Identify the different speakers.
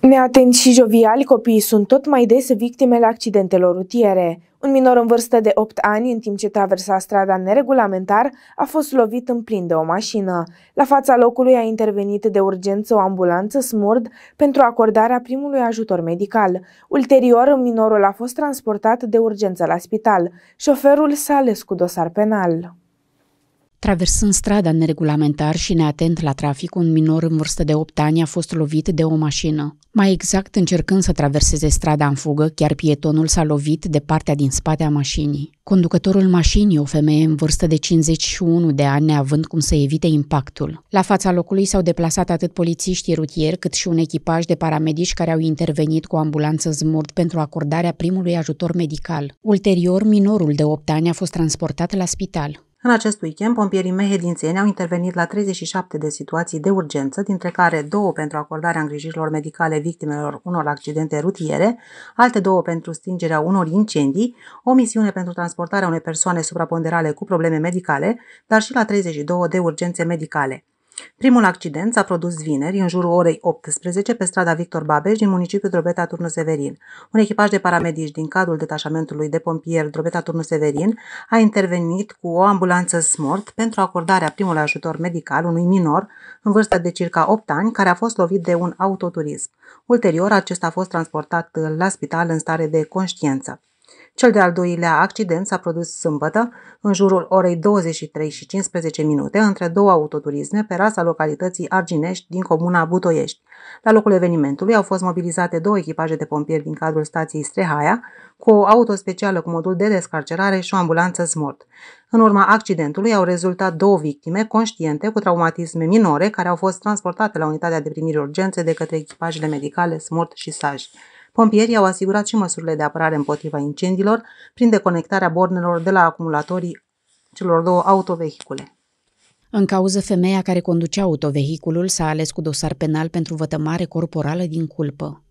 Speaker 1: Neatenți și joviali, copiii sunt tot mai des victimele accidentelor rutiere. Un minor în vârstă de 8 ani, în timp ce traversa strada neregulamentar, a fost lovit în plin de o mașină. La fața locului a intervenit de urgență o ambulanță smurd pentru acordarea primului ajutor medical. Ulterior, minorul a fost transportat de urgență la spital. Șoferul s-a ales cu dosar penal.
Speaker 2: Traversând strada neregulamentar și neatent la trafic, un minor în vârstă de 8 ani a fost lovit de o mașină. Mai exact, încercând să traverseze strada în fugă, chiar pietonul s-a lovit de partea din spate a mașinii. Conducătorul mașinii, o femeie în vârstă de 51 de ani, neavând cum să evite impactul. La fața locului s-au deplasat atât polițiștii rutieri, cât și un echipaj de paramedici care au intervenit cu o ambulanță zmurt pentru acordarea primului ajutor medical. Ulterior, minorul de 8 ani a fost transportat la spital.
Speaker 3: În acest weekend, pompierii mehedințeni au intervenit la 37 de situații de urgență, dintre care două pentru acordarea îngrijirilor medicale victimelor unor accidente rutiere, alte două pentru stingerea unor incendii, o misiune pentru transportarea unei persoane supraponderale cu probleme medicale, dar și la 32 de urgențe medicale. Primul accident s-a produs vineri, în jurul orei 18, pe strada Victor Babeș, din municipiul Drobeta Turnu Severin. Un echipaj de paramedici din cadrul detașamentului de pompieri Drobeta Turnu Severin a intervenit cu o ambulanță smart pentru acordarea primului ajutor medical unui minor în vârstă de circa 8 ani, care a fost lovit de un autoturism. Ulterior, acesta a fost transportat la spital în stare de conștiență. Cel de-al doilea accident s-a produs sâmbătă, în jurul orei 23 și 15 minute, între două autoturisme pe rasa localității Arginești din comuna Butoiești. La locul evenimentului au fost mobilizate două echipaje de pompieri din cadrul stației Strehaia, cu o auto specială cu modul de descarcerare și o ambulanță smurt. În urma accidentului au rezultat două victime conștiente cu traumatisme minore care au fost transportate la unitatea de primire urgențe de către echipajele medicale Smurt și Saj. Pompierii au asigurat și măsurile de apărare împotriva incendiilor prin deconectarea bornelor de la acumulatorii celor două autovehicule.
Speaker 2: În cauză, femeia care conducea autovehiculul s-a ales cu dosar penal pentru vătămare corporală din culpă.